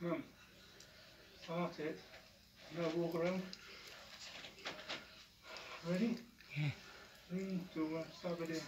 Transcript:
Mum, start it. Now walk around. Ready? Yeah. Three, two, one, start video.